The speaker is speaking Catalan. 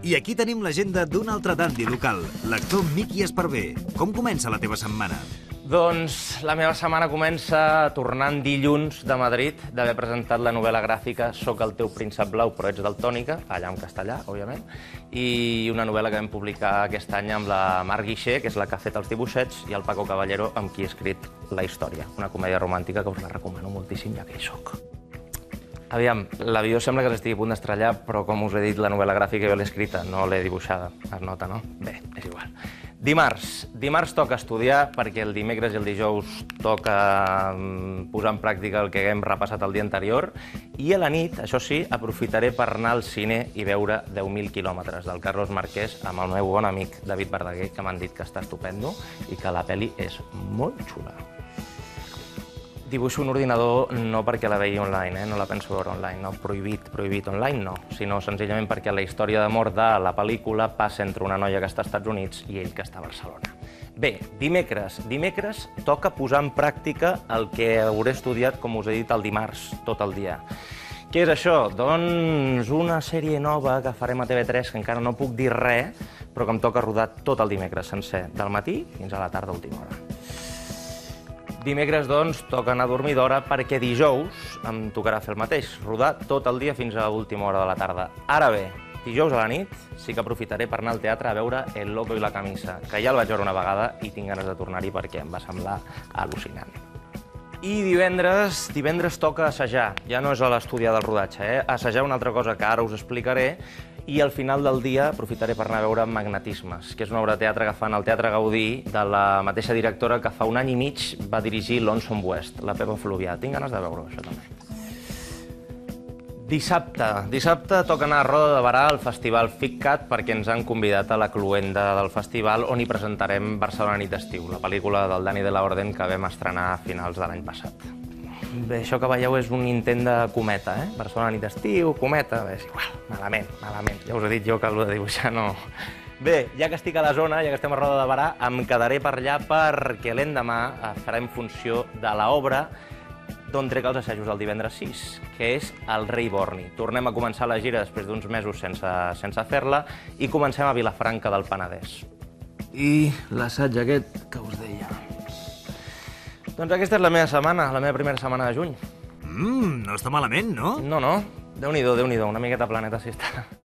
I aquí tenim l'agenda d'un altre dandi local, l'actor Miqui Esparvé. Com comença la teva setmana? Doncs la meva setmana comença tornant dilluns de Madrid, d'haver presentat la novel·la gràfica Soc el teu príncep blau, però ets daltònica, allà en castellà, òbviament, i una novel·la que vam publicar aquest any amb la Mar Guixer, que és la que ha fet els dibuixets, i el Paco Caballero, amb qui he escrit la història. Una comèdia romàntica que us la recomano moltíssim, ja que hi soc. Aviam, l'avió sembla que l'estigui a punt d'estrellar, però com us he dit, la novel·la gràfica jo l'he escrita, no l'he dibuixada. Es nota, no? Bé, és igual. Dimarts. Dimarts toca estudiar perquè el dimecres i el dijous toca mm, posar en pràctica el que hem repassat el dia anterior i a la nit, això sí, aprofitaré per anar al cine i veure 10.000 quilòmetres del Carlos Marquès amb el meu bon amic David Verdaguer, que m'han dit que està estupendo i que la peli és molt xula. Dibuixo un ordinador no perquè la veia online, eh? no la penso veure online, no, prohibit, prohibit online no, sinó senzillament perquè la història d'amor de la pel·lícula passa entre una noia que està als Estats Units i ell que està a Barcelona. Bé, dimecres. Dimecres toca posar en pràctica el que hauré estudiat, com us he dit, el dimarts, tot el dia. Què és això? Doncs una sèrie nova que farem a TV3, que encara no puc dir res, però que em toca rodar tot el dimecres sencer, del matí fins a la tarda última hora. Dimecres, doncs, toca anar a dormir d'hora perquè dijous em tocarà fer el mateix, rodar tot el dia fins a l'última hora de la tarda. Ara bé, dijous a la nit sí que aprofitaré per anar al teatre a veure El loco i la camisa, que ja el vaig veure una vegada i tinc ganes de tornar-hi perquè em va semblar al·lucinant. I divendres, divendres toca assajar. Ja no és a l'estudiar del rodatge, eh? Assajar una altra cosa que ara us explicaré i al final del dia aprofitaré per anar a veure Magnetismes, que és una obra de teatre que fan al Teatre Gaudí de la mateixa directora que fa un any i mig va dirigir Lonesome West, la Pepa Fluvià. Tinc ganes de veure això també. Dissabte. Dissabte toca anar a Roda de Barà al Festival FICCAT perquè ens han convidat a la cluenda del festival on hi presentarem Barcelona nit d'estiu, la pel·lícula del Dani de la Orden que vam estrenar a finals de l'any passat. Bé, això que veieu és un intent de cometa, eh? Barcelona nit d'estiu, cometa, bé, és igual, malament, malament. Ja us he dit jo que el de dibuixar no... Bé, ja que estic a la zona, ja que estem a Roda de Barà, em quedaré per allà perquè l'endemà farem funció de l'obra d'on trec els assajos el divendres 6, que és el Rei Borni. Tornem a començar la gira després d'uns mesos sense, sense fer-la i comencem a Vilafranca del Penedès. I l'assaig aquest que us deia. Doncs aquesta és la meva setmana, la meva primera setmana de juny. Mmm, no està malament, no? No, no, Déu-n'hi-do, déu nhi déu una miqueta planeta sí està.